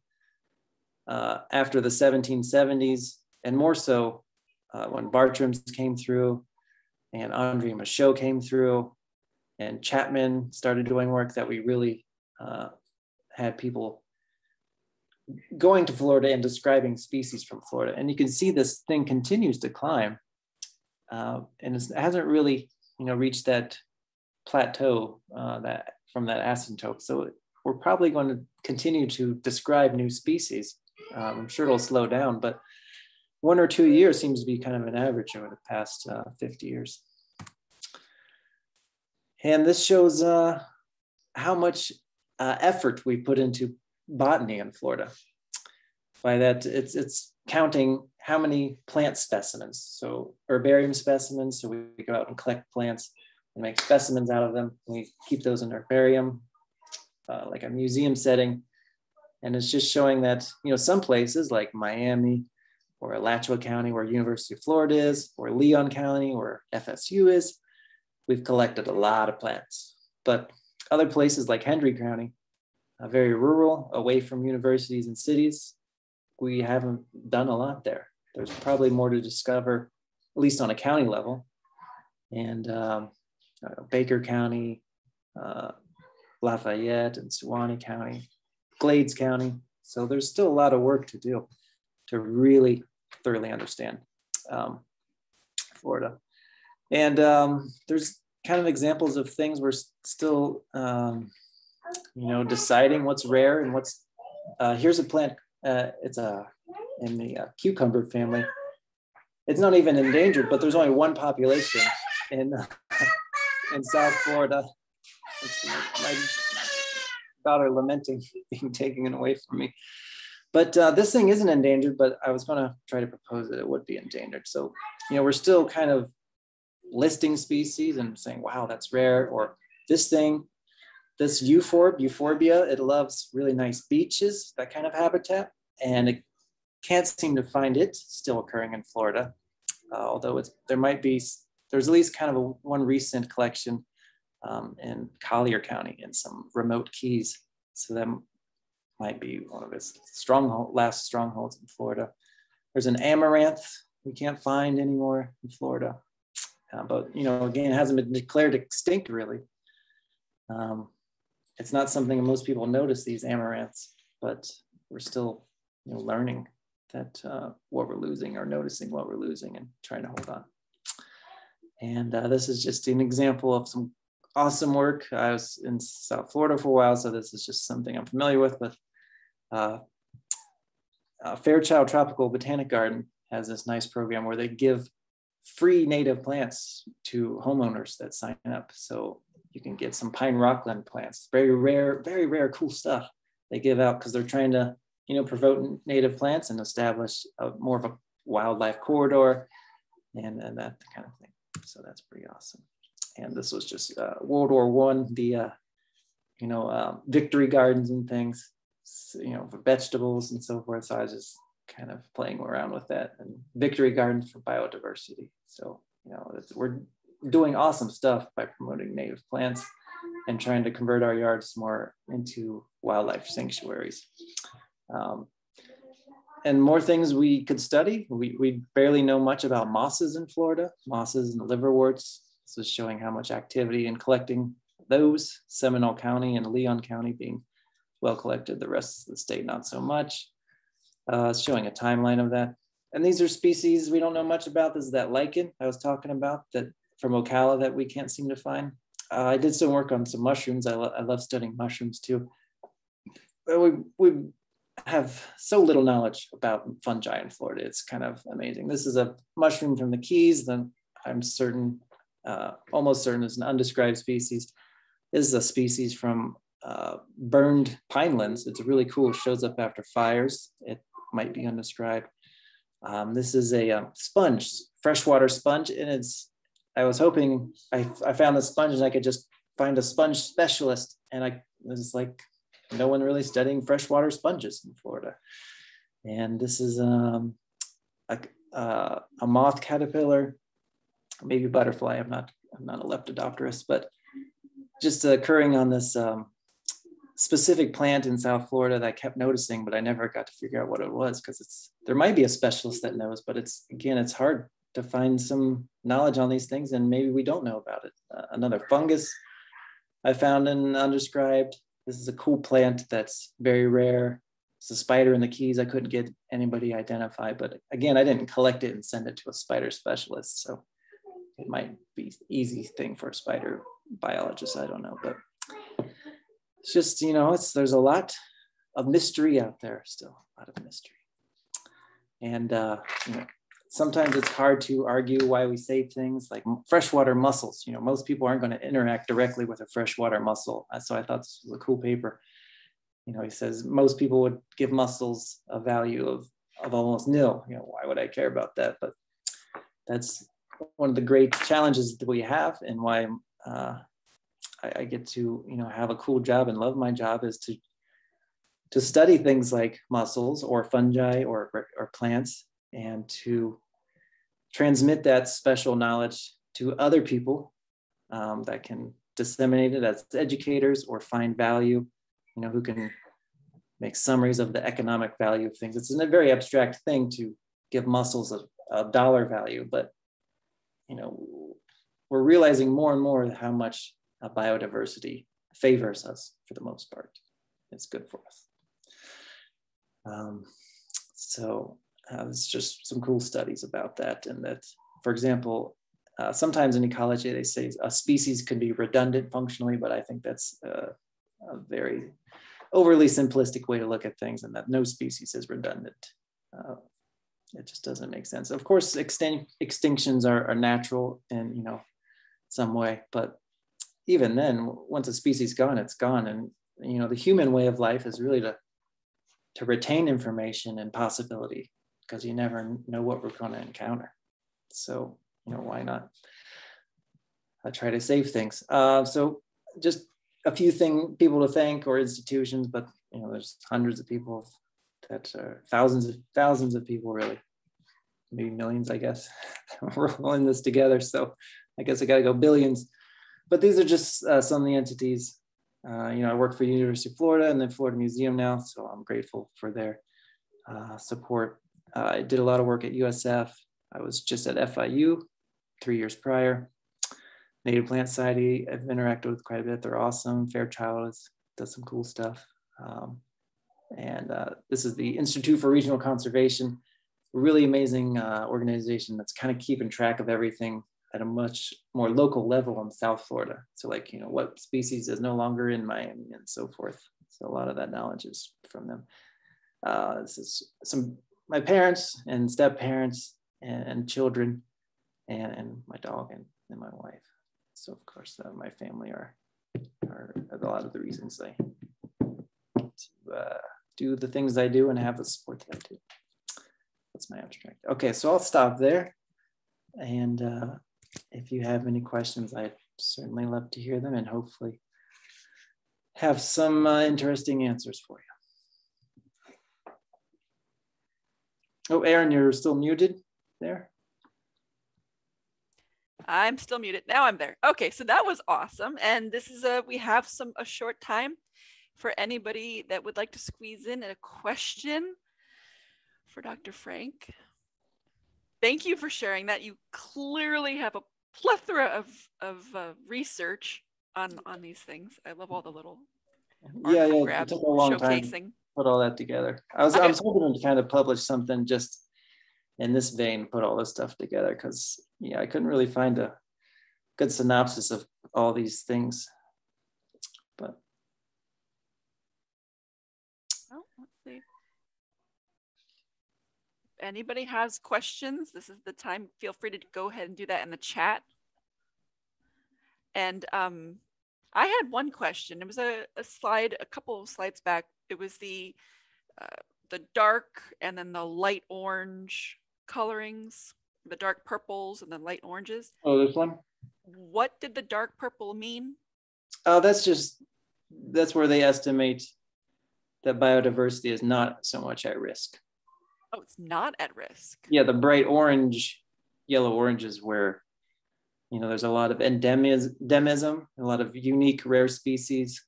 uh, after the 1770s, and more so uh, when Bartram's came through and Andre Michaux came through, and Chapman started doing work that we really uh, had people going to Florida and describing species from Florida. And you can see this thing continues to climb. Uh, and it hasn't really you know, reached that plateau uh, that from that asymptote. So we're probably going to continue to describe new species. Um, I'm sure it'll slow down, but one or two years seems to be kind of an average over the past uh, 50 years. And this shows uh, how much uh, effort we put into botany in Florida. By that, it's, it's counting how many plant specimens. So herbarium specimens, so we go out and collect plants and make specimens out of them. We keep those in herbarium, uh, like a museum setting. And it's just showing that, you know, some places like Miami or Alachua County, where University of Florida is, or Leon County, where FSU is, we've collected a lot of plants. But other places like Hendry County, uh, very rural, away from universities and cities, we haven't done a lot there. There's probably more to discover, at least on a county level. And um, uh, Baker County, uh, Lafayette and Suwannee County, Glades County. So there's still a lot of work to do to really thoroughly understand um, Florida. And um, there's kind of examples of things we're still, um, you know, deciding what's rare and what's. Uh, here's a plant. Uh, it's a in the uh, cucumber family. It's not even endangered, but there's only one population in *laughs* in South Florida. It's my daughter lamenting *laughs* being taken away from me. But uh, this thing isn't endangered, but I was going to try to propose that it would be endangered. So, you know, we're still kind of listing species and saying, wow, that's rare. Or this thing, this euphorb, euphorbia, it loves really nice beaches, that kind of habitat. And it can't seem to find it still occurring in Florida. Uh, although it's, there might be, there's at least kind of a, one recent collection um, in Collier County in some remote keys. So that might be one of his stronghold, last strongholds in Florida. There's an amaranth we can't find anymore in Florida. Uh, but, you know, again, it hasn't been declared extinct really. Um, it's not something most people notice these amaranths, but we're still you know, learning that uh, what we're losing or noticing what we're losing and trying to hold on. And uh, this is just an example of some awesome work. I was in South Florida for a while, so this is just something I'm familiar with. But uh, uh, Fairchild Tropical Botanic Garden has this nice program where they give free native plants to homeowners that sign up. So you can get some pine rockland plants, very rare, very rare, cool stuff they give out because they're trying to, you know, promote native plants and establish a, more of a wildlife corridor and, and that kind of thing. So that's pretty awesome and this was just uh, World War One, the uh, you know um, victory gardens and things, you know, for vegetables and so forth. So I was just kind of playing around with that and victory gardens for biodiversity. So you know, we're doing awesome stuff by promoting native plants and trying to convert our yards more into wildlife sanctuaries. Um, and more things we could study. We, we barely know much about mosses in Florida, mosses and liverworts, this is showing how much activity in collecting those, Seminole County and Leon County being well collected, the rest of the state not so much. Uh, showing a timeline of that. And these are species we don't know much about. This is that lichen I was talking about that from Ocala that we can't seem to find. Uh, I did some work on some mushrooms. I, lo I love studying mushrooms too. We, we have so little knowledge about fungi in Florida. It's kind of amazing. This is a mushroom from the Keys. Then I'm certain uh, almost certain is an undescribed species. This is a species from uh, burned pinelands. It's really cool. Shows up after fires. It might be undescribed. Um, this is a um, sponge, freshwater sponge, and it's. I was hoping I, I found the sponge and I could just find a sponge specialist, and I was like, no one really studying freshwater sponges in Florida. And this is um, a, uh, a moth caterpillar maybe butterfly. I'm not I'm not a lepidopterist, but just occurring on this um, specific plant in South Florida that I kept noticing, but I never got to figure out what it was because it's there might be a specialist that knows, but it's again it's hard to find some knowledge on these things, and maybe we don't know about it. Uh, another fungus I found in undescribed. This is a cool plant that's very rare. It's a spider in the keys. I couldn't get anybody identified, but again, I didn't collect it and send it to a spider specialist. So it might be easy thing for a spider biologist. I don't know, but it's just you know, it's there's a lot of mystery out there still, a lot of mystery, and uh, you know, sometimes it's hard to argue why we say things like freshwater mussels. You know, most people aren't going to interact directly with a freshwater mussel. So I thought this was a cool paper. You know, he says most people would give mussels a value of of almost nil. You know, why would I care about that? But that's one of the great challenges that we have, and why uh, I, I get to you know have a cool job and love my job is to to study things like mussels or fungi or or plants and to transmit that special knowledge to other people um, that can disseminate it as educators or find value, you know, who can make summaries of the economic value of things. It's a very abstract thing to give mussels a, a dollar value, but you know, we're realizing more and more how much uh, biodiversity favors us for the most part. It's good for us. Um, so uh, there's just some cool studies about that, and that, for example, uh, sometimes in ecology they say a species can be redundant functionally, but I think that's uh, a very overly simplistic way to look at things, and that no species is redundant. It just doesn't make sense. Of course, extin- extinctions are, are natural in you know some way, but even then, once a species gone, it's gone. And you know, the human way of life is really to to retain information and possibility because you never know what we're going to encounter. So you know, why not? I try to save things. Uh, so just a few thing people to thank or institutions, but you know, there's hundreds of people that are thousands of thousands of people really, maybe millions, I guess. *laughs* We're rolling this together, so I guess I got to go billions. But these are just uh, some of the entities. Uh, you know, I work for University of Florida and the Florida Museum now, so I'm grateful for their uh, support. Uh, I did a lot of work at USF. I was just at FIU three years prior. Native Plant Society, I've interacted with quite a bit. They're awesome. Fairchild does some cool stuff. Um, and uh, this is the Institute for Regional Conservation, really amazing uh, organization that's kind of keeping track of everything at a much more local level in South Florida. So like, you know, what species is no longer in Miami and so forth. So a lot of that knowledge is from them. Uh, this is some, my parents and step parents and, and children and, and my dog and, and my wife. So of course, uh, my family are, are a lot of the reasons I to uh, do the things I do and have the support that I do. That's my abstract. Okay, so I'll stop there. And uh, if you have any questions, I'd certainly love to hear them and hopefully have some uh, interesting answers for you. Oh, Aaron, you're still muted there.
I'm still muted. Now I'm there. Okay, so that was awesome. And this is a we have some a short time for anybody that would like to squeeze in a question for Dr. Franck. Thank you for sharing that. You clearly have a plethora of of uh, research on on these things. I love all the little
yeah yeah. It took a long time put all that together. I was okay. I was hoping to kind of publish something just in this vein, put all this stuff together because yeah, I couldn't really find a good synopsis of all these things. But
oh, let's see. If anybody has questions, this is the time. Feel free to go ahead and do that in the chat. And um, I had one question. It was a, a slide, a couple of slides back. It was the uh, the dark and then the light orange colorings, the dark purples and the light oranges.
Oh, this one?
What did the dark purple mean?
Oh, that's just, that's where they estimate that biodiversity is not so much at risk.
Oh, it's not at risk.
Yeah, the bright orange, yellow orange is where, you know, there's a lot of endemism, a lot of unique rare species.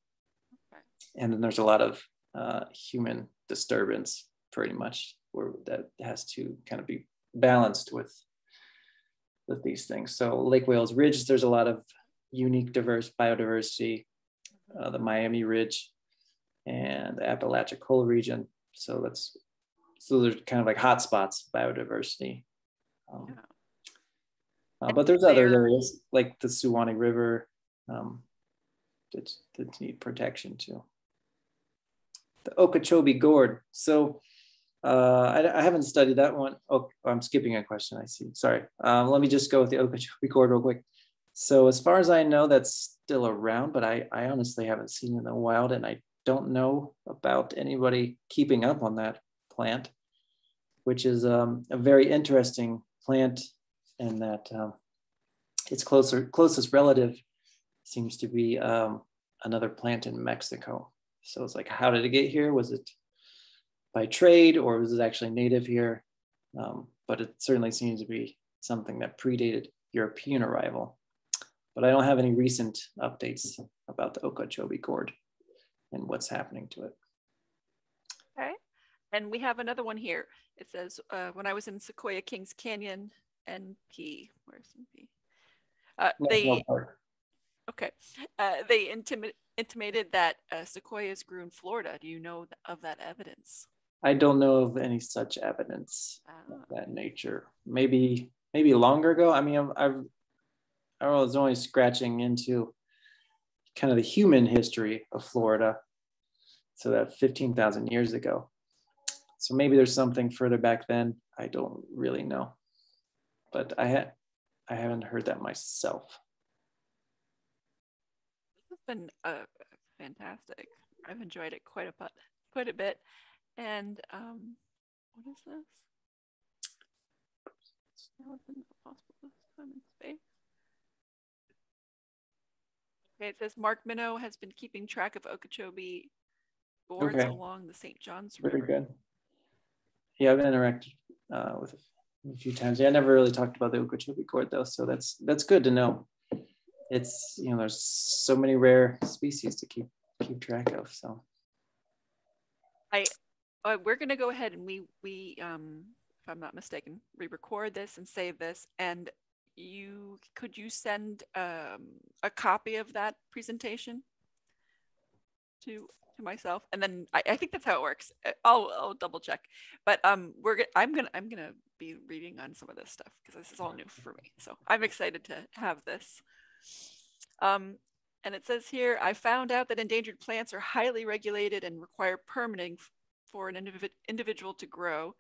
Okay. And then there's a lot of uh, human disturbance pretty much where that has to kind of be balanced with with these things. So Lake Wales Ridge, there's a lot of unique diverse biodiversity, uh, the Miami Ridge and the Apalachicola region. So that's so there's kind of like hotspots biodiversity. Um, yeah. Uh, but there's other areas like the Suwannee River um, that, that need protection too. The Okeechobee Gourd. So uh, I, I, haven't studied that one. Oh, I'm skipping a question. I see. Sorry. Um, let me just go with the Okeechobee Gourd real quick. So as far as I know, that's still around, but I, I honestly haven't seen it in the wild, and I don't know about anybody keeping up on that plant, which is um, a very interesting plant, and that um, its closer closest relative seems to be um, another plant in Mexico. So it's like, how did it get here? Was it by trade or was it actually native here? Um, but it certainly seems to be something that predated European arrival. But I don't have any recent updates about the Okeechobee gourd and what's happening to it.
And we have another one here. It says, uh, when I was in Sequoia Kings Canyon, NP, where's NP? Uh, they, okay. Uh, they intimate, intimated that uh, sequoias grew in Florida. Do you know of that evidence?
I don't know of any such evidence of ah. that nature. Maybe maybe longer ago. I mean, I've, I've I was only scratching into kind of the human history of Florida. So that 15,000 years ago. So maybe there's something further back then. I don't really know, but I had I haven't heard that myself.
This has been uh, fantastic. I've enjoyed it quite a bit, quite a bit. And um, what is this? Okay, it says Mark Minno has been keeping track of Okeechobee gourds okay. along the St. John's River.
Very good. Yeah, I've interacted uh, with a few times. Yeah, I never really talked about the Okeechobee gourd though, so that's that's good to know. It's you know there's so many rare species to keep keep track of. So
I uh, we're going to go ahead and we we um, if I'm not mistaken, we record this and save this. And you could you send um, a copy of that presentation to to myself, and then I, I think that's how it works. Uh, I'll I'll double check. But um, we're gonna I'm gonna I'm gonna be reading on some of this stuff because this is all new for me. So I'm excited to have this. Um, and it says here, I found out that endangered plants are highly regulated and require permitting for an indiv individual to grow.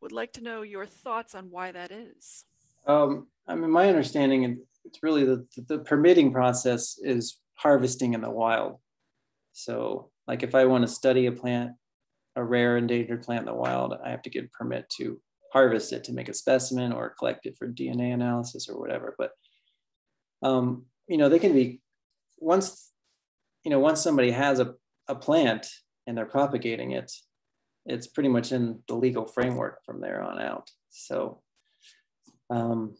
Would like to know your thoughts on why that is.
Um, I mean, my understanding, and it's really the, the permitting process is harvesting in the wild. So, like if I want to study a plant, a rare endangered plant in the wild, I have to get a permit to harvest it to make a specimen or collect it for DNA analysis or whatever. But um, you know, they can be once you know once somebody has a, a plant and they're propagating it, it's pretty much in the legal framework from there on out. So um,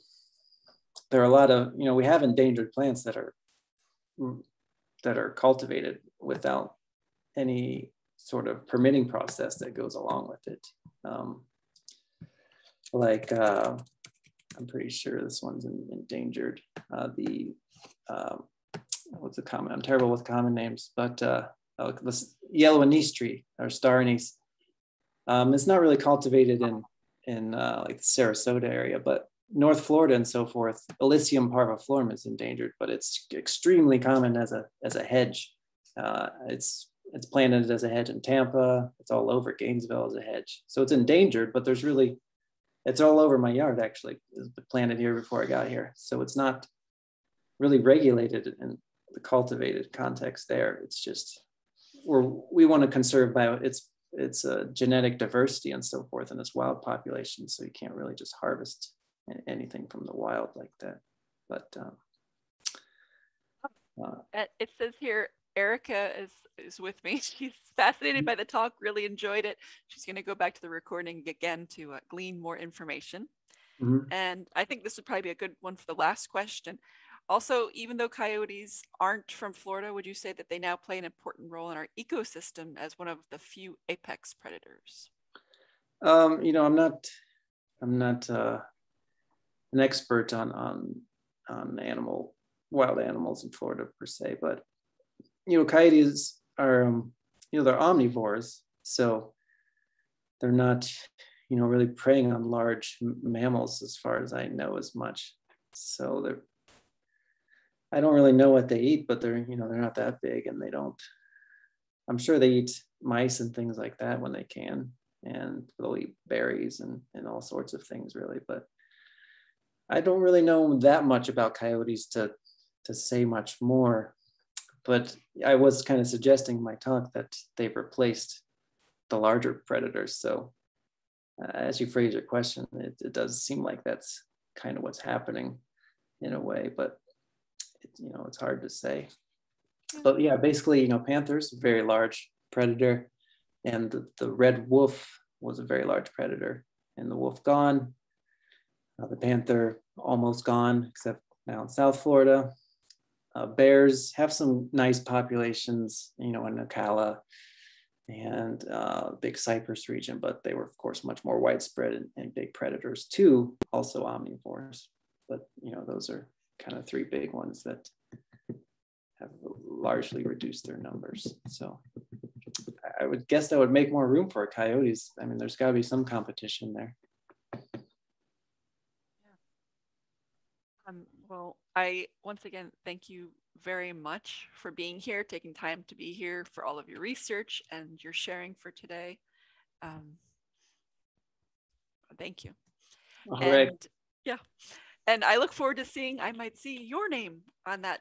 there are a lot of, you know, we have endangered plants that are that are cultivated without any sort of permitting process that goes along with it. Um, like uh, I'm pretty sure this one's endangered. Uh, the um, what's the common? I'm terrible with common names, but uh, uh, yellow anise tree or star anise. Um, it's not really cultivated in in uh, like the Sarasota area, but North Florida and so forth. Illicium parviflorum is endangered, but it's extremely common as a as a hedge. Uh, it's it's planted as a hedge in Tampa. It's all over Gainesville as a hedge. So it's endangered, but there's really it's all over my yard actually. It's planted here before I got here. So it's not really regulated in the cultivated context there. It's just we're, we want to conserve bio, it's, it's a genetic diversity and so forth in this wild population. So you can't really just harvest anything from the wild like that. But um,
uh, it says here, Erica is, is with me. *laughs* She's fascinated by the talk, really enjoyed it. She's going to go back to the recording again to uh, glean more information. Mm-hmm. And I think this would probably be a good one for the last question. Also, even though coyotes aren't from Florida, would you say that they now play an important role in our ecosystem as one of the few apex predators?
Um, you know, I'm not, I'm not uh, an expert on on on animal wild animals in Florida per se, but you know, coyotes are, um, you know, they're omnivores, so they're not, you know, really preying on large mammals as far as I know as much. So they're, I don't really know what they eat, but they're, you know, they're not that big and they don't, I'm sure they eat mice and things like that when they can. And they'll eat berries and, and all sorts of things really. But I don't really know that much about coyotes to, to say much more. But I was kind of suggesting in my talk that they've replaced the larger predators. So uh, as you phrase your question, it, it does seem like that's kind of what's happening in a way, but it, you know, it's hard to say. But yeah, basically, you know, panthers, very large predator, and the, the red wolf was a very large predator, and the wolf gone, uh, the panther almost gone, except now in South Florida. Uh, bears have some nice populations, you know, in Ocala and uh, big cypress region, but they were of course much more widespread and, and, big predators too, also omnivores. But you know, those are kind of three big ones that have largely reduced their numbers. So I would guess that would make more room for coyotes. I mean, there's got to be some competition there.
Um, well, I once again thank you very much for being here, taking time to be here for all of your research and your sharing for today. Um, thank you.
All and, right.
Yeah. And I look forward to seeing, I might see your name on that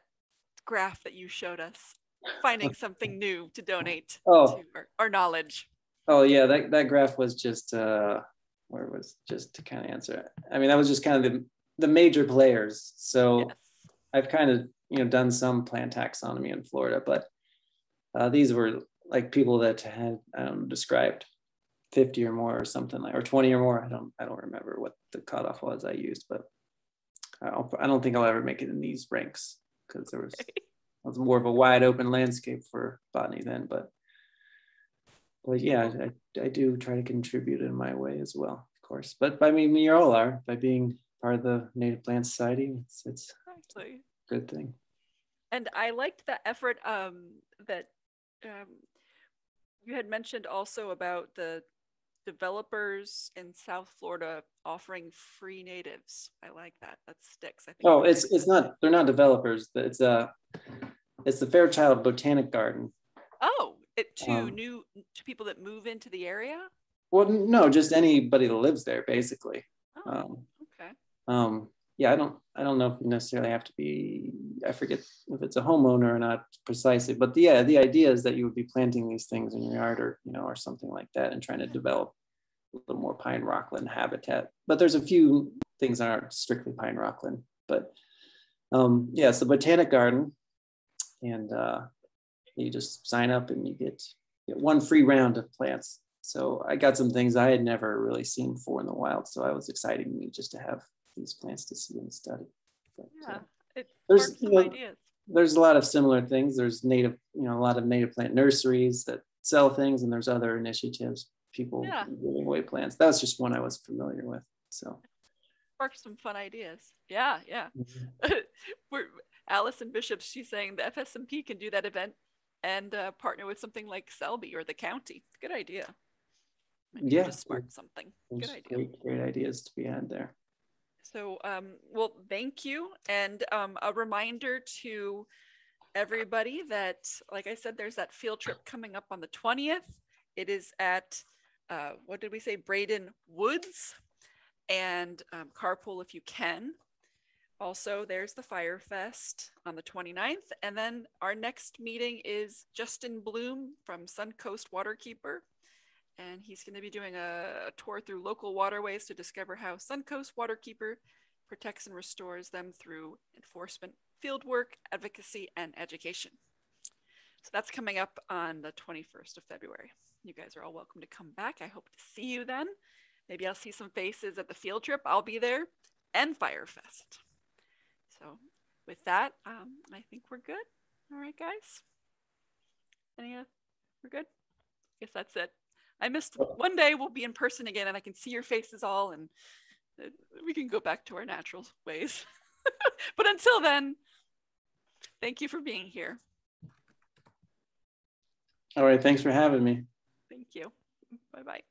graph that you showed us, finding *laughs* something new to donate oh. to our, our, knowledge.
Oh yeah, that, that graph was just, uh, where was just to kind of answer. I mean, that was just kind of the, the major players. So yes. I've kind of you know done some plant taxonomy in Florida, but uh, these were like people that had I described 50 or more or something like or 20 or more. I don't I don't remember what the cutoff was I used, but I don't, I don't think I'll ever make it in these ranks because there was *laughs* it was more of a wide open landscape for botany then, but but yeah, I, I do try to contribute in my way as well, of course. But I mean, you all are by being part of the Native Plant Society. It's it's exactly good thing.
And I liked the effort um, that um, you had mentioned also about the developers in South Florida offering free natives. I like that. That sticks. I think.
Oh, it's it's not. They're not developers. It's a. It's the Fairchild Botanic Garden.
Oh, it to um, new to people that move into the area.
Well, no, just anybody that lives there, basically.
Oh, um.
Um, yeah, I don't I don't know if you necessarily have to be I forget if it's a homeowner or not precisely, but the, yeah, the idea is that you would be planting these things in your yard or you know or something like that and trying to develop a little more pine rockland habitat. But there's a few things that aren't strictly pine rockland, but um, yeah, it's the botanic garden, and uh, you just sign up and you get, get one free round of plants. So I got some things I had never really seen before in the wild, so I was excited to me just to have these plants to see and study.
But, yeah, uh, it there's you know, ideas.
There's a lot of similar things. There's native, you know, a lot of native plant nurseries that sell things, and there's other initiatives, people yeah. giving away plants. That was just one I was familiar with. So
sparked some fun ideas. Yeah, yeah. Mm-hmm. *laughs* We're Allison Bishop. She's saying the FSMP can do that event and uh, partner with something like Selby or the county. Good idea.
Maybe yeah,
spark something. Good idea.
Great, great ideas to be had there.
So, um, well, thank you. And um, a reminder to everybody that, like I said, there's that field trip coming up on the 20th. It is at, uh, what did we say, Braden Woods, and um, carpool if you can. Also, there's the Fire Fest on the 29th. And then our next meeting is Justin Bloom from Suncoast Waterkeeper and he's going to be doing a, a, tour through local waterways to discover how Suncoast Waterkeeper protects and restores them through enforcement, fieldwork, advocacy, and education. So that's coming up on the 21st of February. You guys are all welcome to come back. I hope to see you then. Maybe I'll see some faces at the field trip. I'll be there and Firefest. So with that, um, I think we're good. All right, guys. Any, uh, we're good? I guess that's it. I missed one day we'll be in person again and I can see your faces all and uh, we can go back to our natural ways. *laughs* but until then, thank you for being here.
All right. Thanks for having me.
Thank you. Bye bye.